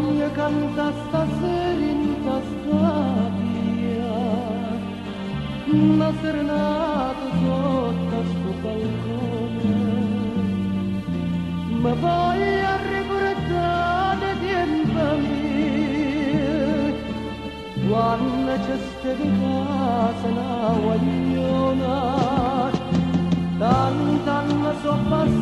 Hanya cantas serintas sabia Nascer natas outras do balcão Me vai a rebrandar dentro a mim Quando te estevicas na guagliona Tantas sopas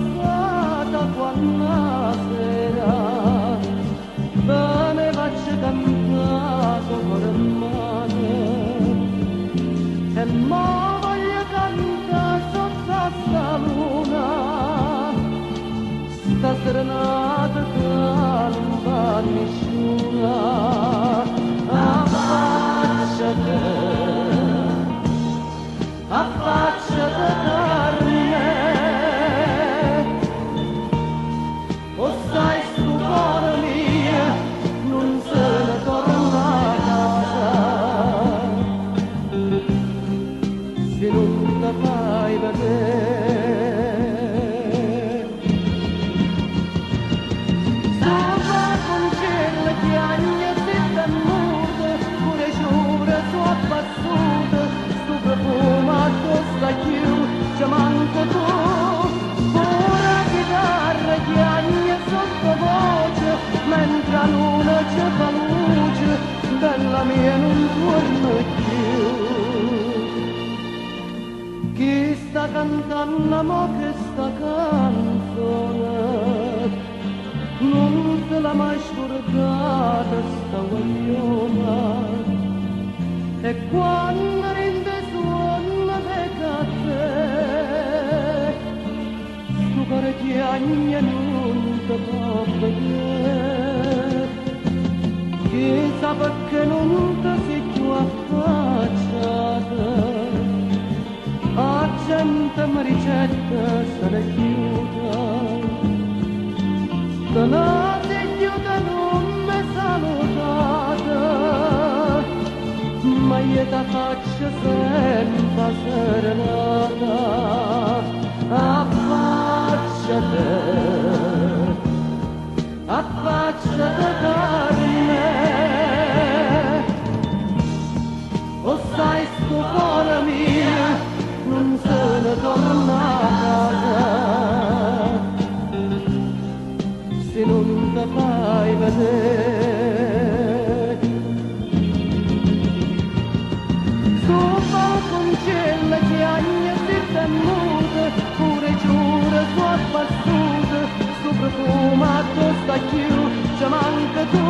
en modo le canta sotto la luna. Sta serenata mentre la luna ci fa luce bella mia non torna più. Chi sta cantando mo che sta canzone non se l'ha mai scordata sta guagliona e quando rinde suona le cazze sto cuore chiagna non te può vedere chissà perché non ti sei più affacciata a gente mi ricetta se ne chiuda se ne si chiuda non mi salutata ma io ti faccio sempre serenata cel ce ai este nude, curăciură, tot pasud, sub fuma tot stachiu, ci mancă tu.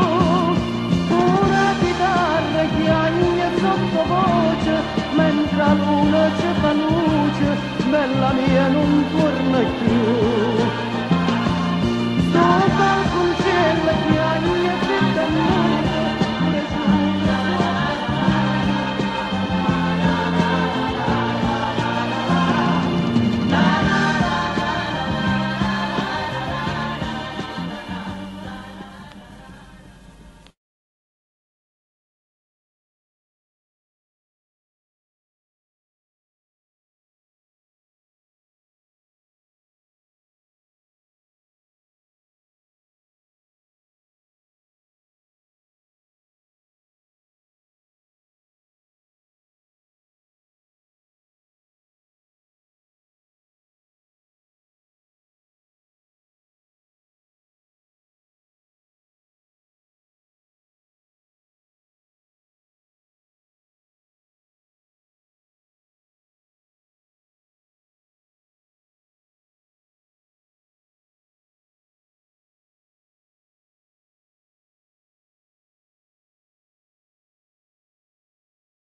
Una chitară che ai sottovoce, mentre la luna c'è la luce, bella mia non torna più. Stai